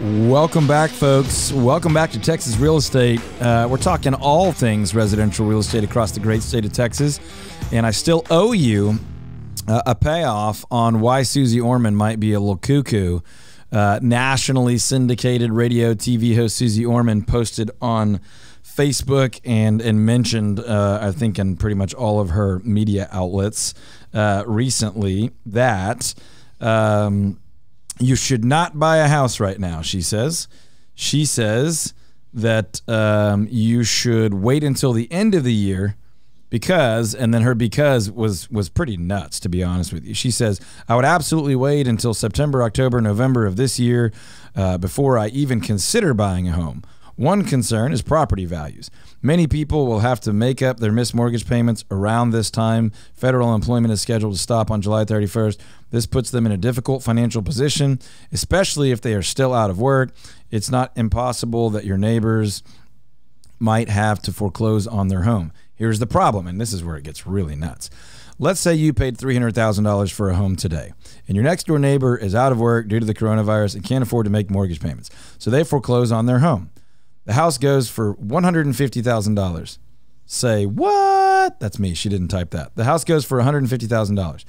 Welcome back, folks. Welcome back to Texas Real Estate. Uh, we're talking all things residential real estate across the great state of Texas. And I still owe you uh, a payoff on why Suze Orman might be a little cuckoo. Uh, nationally syndicated radio TV host Suze Orman posted on Facebook and and mentioned, uh, I think, in pretty much all of her media outlets uh, recently that um, you should not buy a house right now. She says. She says that um, you should wait until the end of the year because and then her because was was pretty nuts to be honest with you she says i would absolutely wait until september october november of this year uh, before i even consider buying a home one concern is property values. Many people will have to make up their missed mortgage payments around this time. Federal employment is scheduled to stop on July 31st. This puts them in a difficult financial position, especially if they are still out of work. It's not impossible that your neighbors might have to foreclose on their home. Here's the problem, and this is where it gets really nuts. Let's say you paid $300,000 for a home today, and your next door neighbor is out of work due to the coronavirus and can't afford to make mortgage payments. So they foreclose on their home. The house goes for $150,000. Say, what? That's me. She didn't type that. The house goes for $150,000.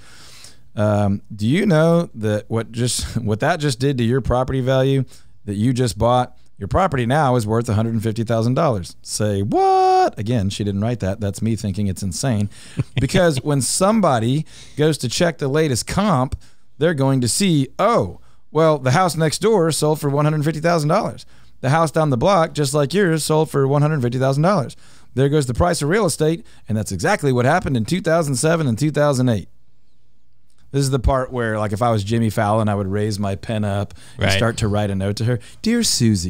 Um, do you know that what just what that just did to your property value that you just bought? Your property now is worth $150,000. Say, what? Again, she didn't write that. That's me thinking it's insane. Because when somebody goes to check the latest comp, they're going to see, oh, well, the house next door sold for $150,000. The house down the block, just like yours, sold for $150,000. There goes the price of real estate, and that's exactly what happened in 2007 and 2008. This is the part where, like, if I was Jimmy Fallon, I would raise my pen up and Right. start to write a note to her. Dear Suze,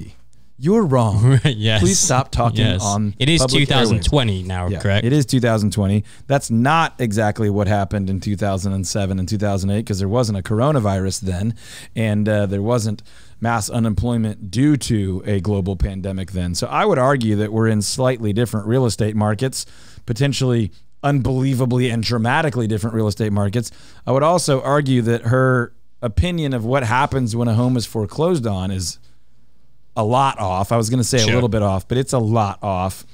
you're wrong. yes. Please stop talking Yes. on. It is public airwaves." 2020 now, Yeah, correct? It is 2020. That's not exactly what happened in 2007 and 2008 because there wasn't a coronavirus then, and uh, there wasn't mass unemployment due to a global pandemic then. So I would argue that we're in slightly different real estate markets, potentially unbelievably and dramatically different real estate markets. I would also argue that her opinion of what happens when a home is foreclosed on is a lot off. I was going to say a little bit off, but it's a lot off.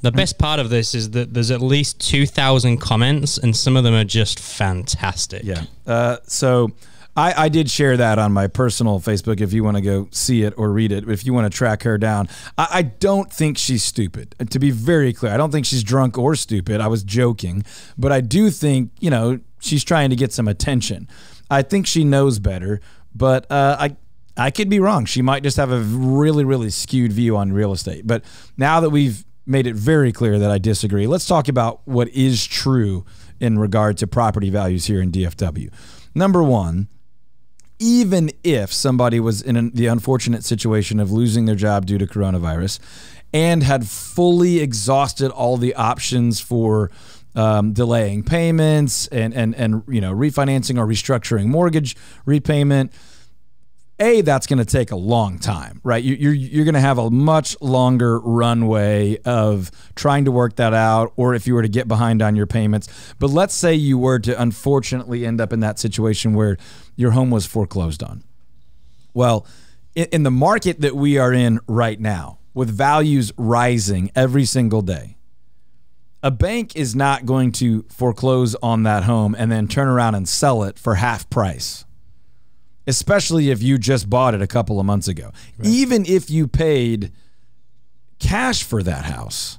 The best part of this is that there's at least 2,000 comments, and some of them are just fantastic. Yeah. Uh, so I, I did share that on my personal Facebook if you want to go see it or read it, if you want to track her down. I, I don't think she's stupid. To be very clear, I don't think she's drunk or stupid. I was joking. But I do think, you know, she's trying to get some attention. I think she knows better, but uh, I. I could be wrong. She might just have a really, really skewed view on real estate. But now that we've made it very clear that I disagree, let's talk about what is true in regard to property values here in DFW. Number one, even if somebody was in an, the unfortunate situation of losing their job due to coronavirus and had fully exhausted all the options for um, delaying payments and, and, and you know refinancing or restructuring mortgage repayment, a that's going to take a long time right? You, you're, you're going to have a much longer runway of trying to work that out or if you were to get behind on your payments. But let's say you were to unfortunately end up in that situation where your home was foreclosed on. Well in, in the market that we are in right now with values rising every single day a bank is not going to foreclose on that home and then turn around and sell it for half price especially if you just bought it a couple of months ago. Even if you paid cash for that house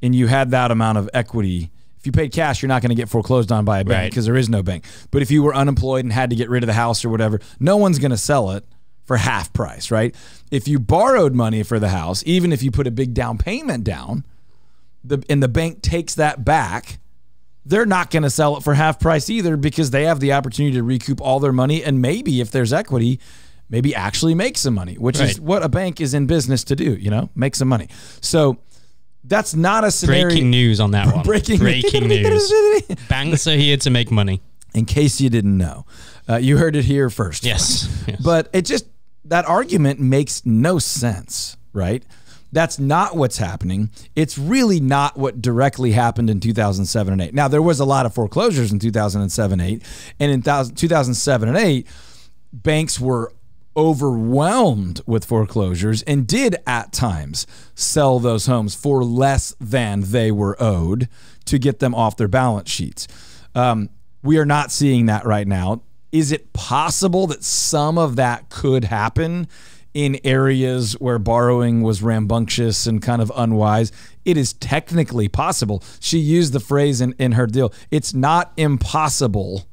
and you had that amount of equity, if you paid cash, you're not going to get foreclosed on by a bank Right. because there is no bank. But if you were unemployed and had to get rid of the house or whatever, no one's going to sell it for half price, right? If you borrowed money for the house, even if you put a big down payment down, the and the bank takes that back, they're not going to sell it for half price either because they have the opportunity to recoup all their money and maybe if there's equity maybe actually make some money which is what a bank is in business to do you know make some money so that's not a scenario Breaking news on that one. breaking, Breaking news. Banks are here to make money. in case you didn't know uh, you heard it here first Yes. yes. but it just that argument makes no sense, right? That's not what's happening. It's really not what directly happened in 2007 and 8. Now, there was a lot of foreclosures in 2007 8, and in 2007 and 8, banks were overwhelmed with foreclosures and did at times sell those homes for less than they were owed to get them off their balance sheets. Um, we are not seeing that right now. Is it possible that some of that could happen in areas where borrowing was rambunctious and kind of unwise? It is technically possible. She used the phrase in, in her deal it's not impossible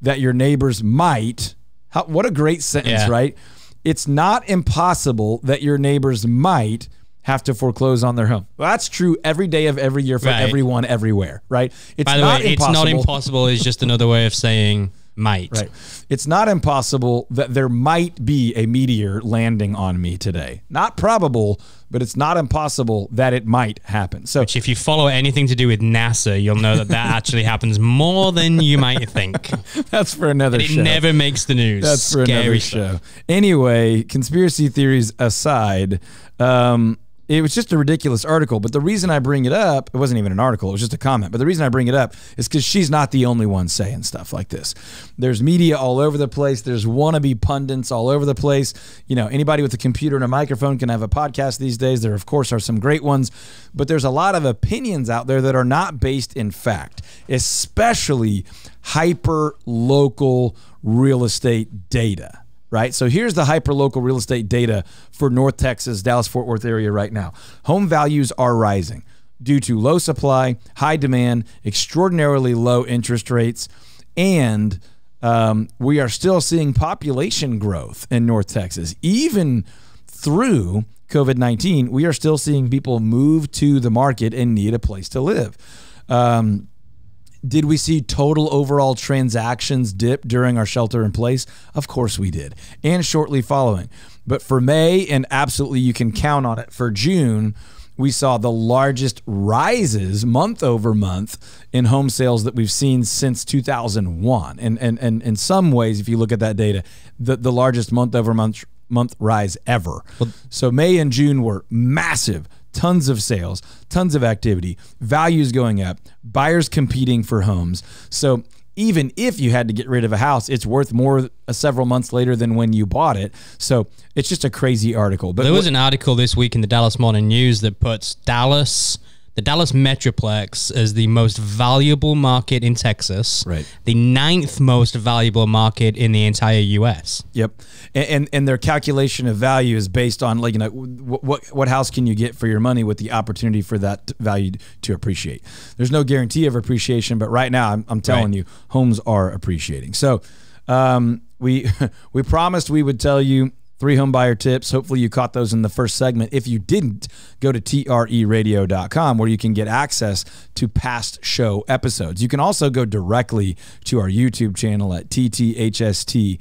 that your neighbors might. How, what a great sentence, Yeah. right? It's not impossible that your neighbors might have to foreclose on their home. Well, that's true every day of every year for Right. everyone everywhere, right? It's By the not way, it's not impossible is just another way of saying might. Right. It's not impossible that there might be a meteor landing on me today. Not probable, but it's not impossible that it might happen. So Which, if you follow anything to do with NASA, you'll know that that actually happens more than you might think. that's for another It show. never makes the news. That's for Scary another stuff. show. Anyway, conspiracy theories aside, um, it was just a ridiculous article. But the reason I bring it up, it wasn't even an article, it was just a comment. But the reason I bring it up is because she's not the only one saying stuff like this. There's media all over the place, there's wannabe pundits all over the place. You know, anybody with a computer and a microphone can have a podcast these days. There, of course, are some great ones, but there's a lot of opinions out there that are not based in fact, especially hyper local real estate data right? So here's the hyperlocal real estate data for North Texas, Dallas Fort Worth area right now. Home values are rising due to low supply, high demand, extraordinarily low interest rates, and um, we are still seeing population growth in North Texas. Even through COVID 19, we are still seeing people move to the market and need a place to live. Um, did we see total overall transactions dip during our shelter in place? Of course we did, and shortly following. But for May, and absolutely you can count on it, for June, we saw the largest rises month over month in home sales that we've seen since 2001. And, and, and in some ways, if you look at that data, the, the largest month over month month rise ever. so May and June were massive tons of sales, tons of activity, values going up, buyers competing for homes. So even if you had to get rid of a house, it's worth more uh, several months later than when you bought it. So it's just a crazy article. But There was an article this week in the Dallas Morning News that puts Dallas, the Dallas Metroplex, as the most valuable market in Texas, Right. The ninth most valuable market in the entire U.S. Yep, and, and and their calculation of value is based on like you know what what what house can you get for your money with the opportunity for that value to appreciate. There's no guarantee of appreciation, but right now I'm, I'm telling Right. you, homes are appreciating. So um, we we promised we would tell you. Three home buyer tips. Hopefully, you caught those in the first segment. If you didn't, go to treradio.com where you can get access to past show episodes. You can also go directly to our YouTube channel at tthst.tv.